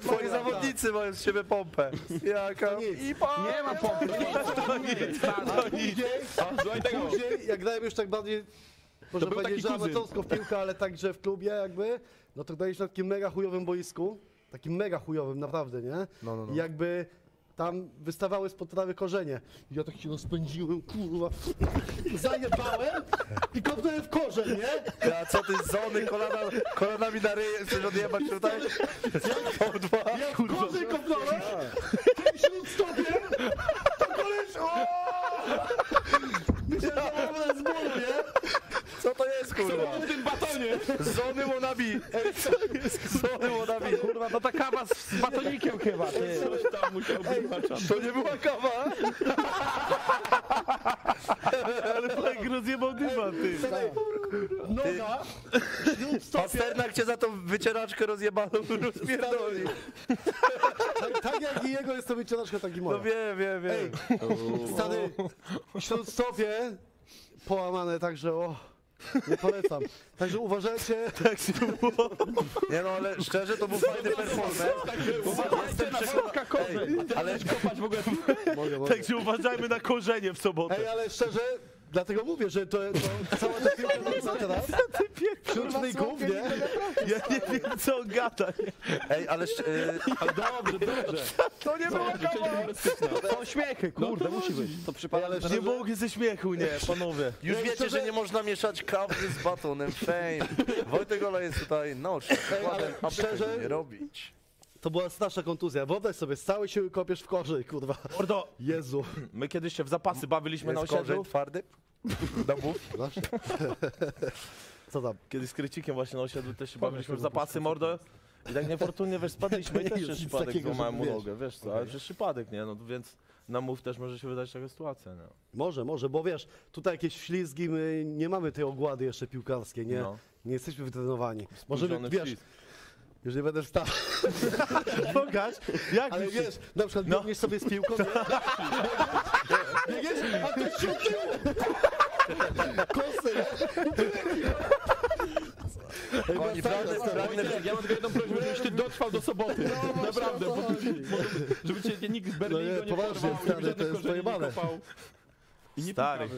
Twoi zawodnicy mają z siebie pompę. Jaka? nic. I pa... Nie ma pompy, to nic. A później, Słuchaj tego. później, jak grałem już tak bardziej, może był powiedzieć, że amatorsko w piłkę, ale także w klubie jakby, no to graliśmy na takim mega chujowym boisku, takim mega chujowym, naprawdę, nie? No, no, no. I jakby tam wystawały spod trawy korzenie. I ja tak się rozpędziłem, kurwa, zajebałem i korzeń, nie? A co ty z zony, kolana, kolanami na ryj, chcesz odjebać tutaj? Po dwa. Ja korzeń kopnąłem, tym śródstopiem, to koleś, o! Myślałem, że mam z bólu, nie? Co to jest, kurwa? W tym batonie. Z zony wannabe. Zony wannabe. Kurwa, to ta kawa z, z batonikiem chyba, ty. Coś tam musiał być. To nie była kawa? Tak rozjebał dywan, ty. Noga, śródstopie, Pasternak cię za tą wycieraczkę rozjebaną rozpierdoli. tak, tak jak i jego jest to wycieraczka, tak i moja. No wiem, wiem, wiem. Stary, śródstopie połamane, także o, nie polecam. Także uważajcie, Nie no, ale szczerze to był fajny performance. Jestem przekonany. Ej, ale Kopać w ogóle. mogę, mogę. Także uważajmy na korzenie w sobotę. Ej, ale szczerze, dlatego mówię, że to, to cała ta piłka wraca teraz wśród flików, nie? Ja nie wiem, co on gada. Ej, ale szcz- y, Ale dobrze, dobrze. To nie kawa. Są śmiechy, kurde, musi być. To przypada. ale Nie mogę ze śmiechu, nie, panowie. już wiecie, szczerze- że nie można mieszać kawy z batonem. Fame. Wojtek Ola jest tutaj nauczny przykładem, aby szczerze- tego nie robić. To była straszna kontuzja. Wyobraź sobie, z całej siły kopiesz w korzeń, kurwa. Mordo, Jezu. my kiedyś się w zapasy bawiliśmy na Jest korzeń osiedlu. twardy? No mów. Znasz? Co tam? Kiedyś z Krycikiem właśnie na osiedlu też się bawiliśmy w zapasy, mordo. I tak niefortunnie, wiesz, spadliśmy i Nie też jest nic przypadek takiego, złamałem mu żeby nogę, wiesz co, ale przez przypadek, nie, no to więc na mów też może się wydać taka sytuacja, nie. Może, może, bo wiesz, tutaj jakieś ślizgi, my nie mamy tej ogłady jeszcze piłkarskiej, nie? No. Nie jesteśmy wytrenowani. Możemy, Spóźniony wiesz. Już nie będę wstał. Pokaż, jak Ale wiesz, na przykład No. biegniesz sobie z piłką, nie? Biegniesz, a ty się tyłu. Kosy, wracamy, pragnę, Ja mam tylko jedną prośbę, żebyś ty dotrwał do soboty. Naprawdę, bo tu żeby cię nikt z Berlinu No nie, nie poważnie, porwał, stary, to jest korzeni nie pojebane. kopał. I nie Stary.